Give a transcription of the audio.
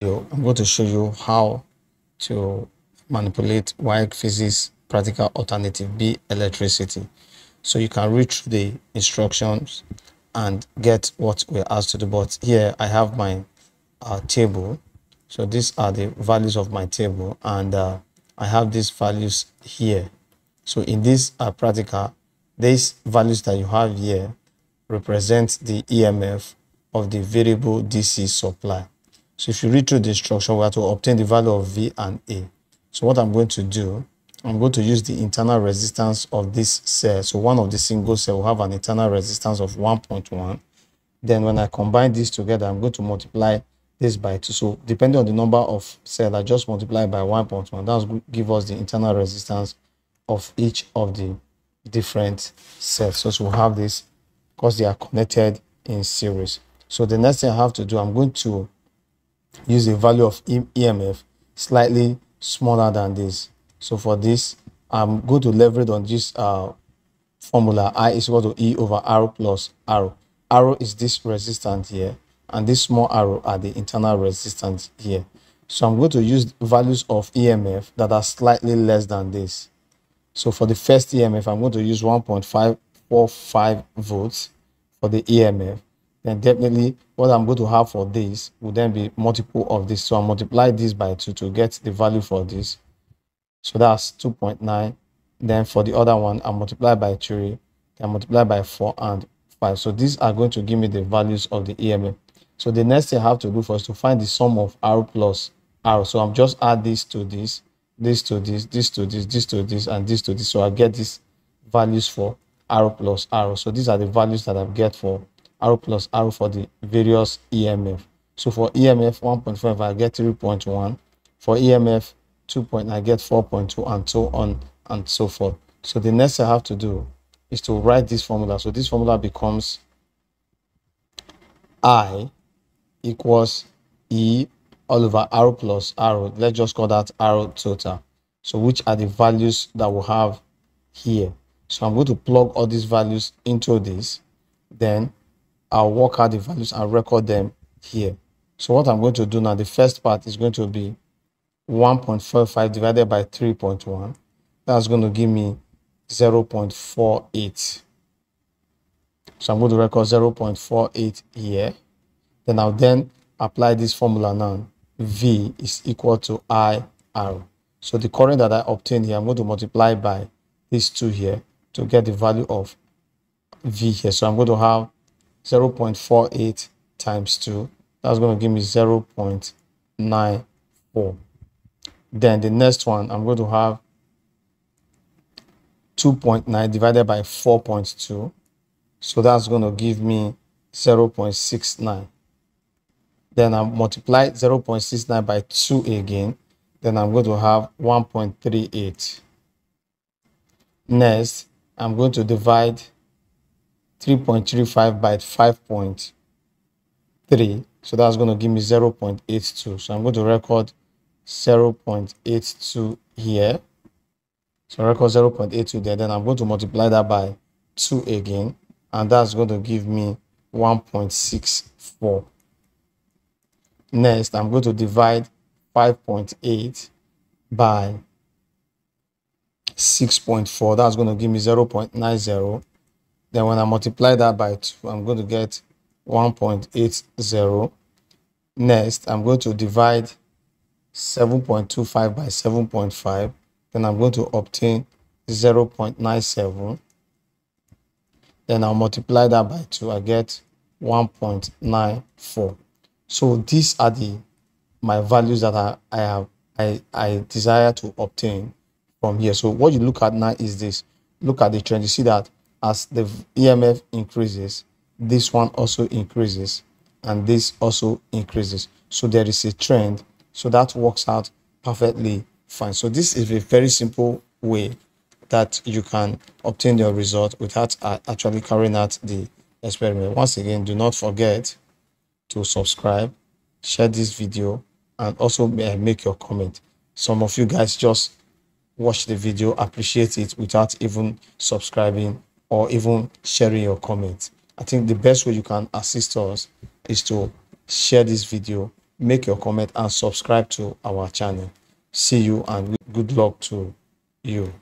I'm going to show you how to manipulate WAEC physics practical alternative B electricity. So you can read through the instructions and get what we're asked to do. But here I have my uh, table. So these are the values of my table and uh, I have these values here. So in this uh, practical, these values that you have here represent the EMF of the variable DC supply. So if you read through the instruction, we have to obtain the value of V and A. So what I'm going to do, I'm going to use the internal resistance of this cell. So one of the single cell will have an internal resistance of 1.1. Then when I combine these together, I'm going to multiply this by 2. So depending on the number of cell, I just multiply by 1.1. That will give us the internal resistance of each of the different cells. So we'll have this because they are connected in series. So the next thing I have to do, I'm going to use a value of EMF slightly smaller than this. So for this, I'm going to leverage on this uh, formula. I is equal to E over R plus R. R is this resistance here, and this small arrow are the internal resistance here. So I'm going to use values of EMF that are slightly less than this. So for the first EMF, I'm going to use 1.545 volts for the EMF then definitely what I'm going to have for this will then be multiple of this. So I multiply this by 2 to get the value for this. So that's 2.9. Then for the other one, I multiply by 3, then multiply by 4 and 5. So these are going to give me the values of the EMF. So the next thing I have to do for first to find the sum of R plus R. So I'm just add this to this, this to this, this to this, this to this, and this to this. So I get these values for R plus R. So these are the values that I get for R plus R for the various EMF. So for EMF 1.5, I get 3.1. For EMF 2.9, I get 4.2 and so on and so forth. So the next I have to do is to write this formula. So this formula becomes I equals E all over R plus R. Let's just call that R total. So which are the values that we have here. So I'm going to plug all these values into this. Then I'll work out the values and record them here. So what I'm going to do now, the first part is going to be 1.45 divided by 3.1. That's going to give me 0.48. So I'm going to record 0.48 here. Then I'll then apply this formula now. V is equal to IR. So the current that I obtained here, I'm going to multiply by these two here to get the value of V here. So I'm going to have 0.48 times 2 that's going to give me 0.94 then the next one i'm going to have 2.9 divided by 4.2 so that's going to give me 0.69 then i multiply 0.69 by 2 again then i'm going to have 1.38 next i'm going to divide 3.35 by 5.3. So that's going to give me 0.82. So I'm going to record 0.82 here. So record 0.82 there. Then I'm going to multiply that by 2 again. And that's going to give me 1.64. Next, I'm going to divide 5.8 by 6.4. That's going to give me 0.90. Then when I multiply that by 2, I'm going to get 1.80. Next, I'm going to divide 7.25 by 7.5. Then I'm going to obtain 0.97. Then I'll multiply that by 2. I get 1.94. So these are the my values that I, I have I, I desire to obtain from here. So what you look at now is this. Look at the trend. You see that as the EMF increases, this one also increases and this also increases. So there is a trend. So that works out perfectly fine. So this is a very simple way that you can obtain your result without actually carrying out the experiment. Once again, do not forget to subscribe, share this video, and also eh, make your comment. Some of you guys just watch the video, appreciate it without even subscribing or even sharing your comments. I think the best way you can assist us is to share this video make your comment and subscribe to our channel see you and good luck to you